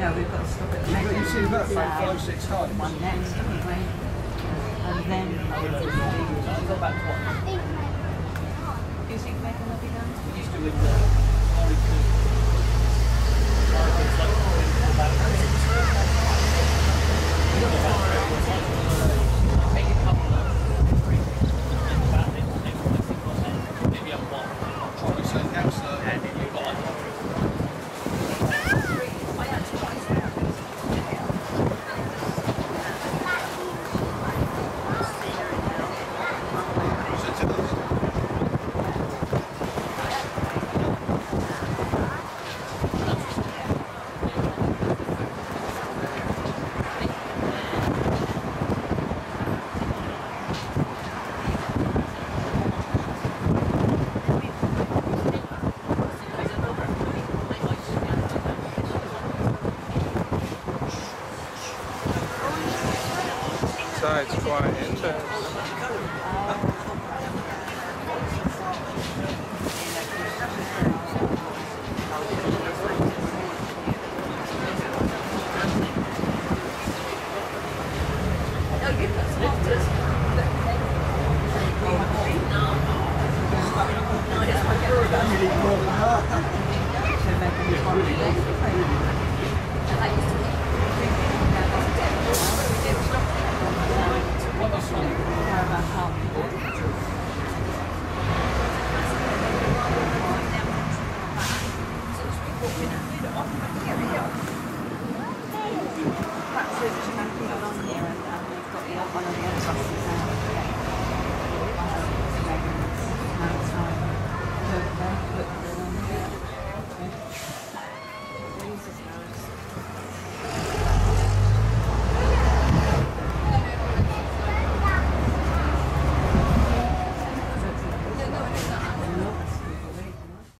No, we've got to stop at the You got- next you see about one. five, five, six times. One next, anyway. And then. You think Megan will be done? He used to live there. Probably say councillor. it's quite intense. Thank you. 二十八号。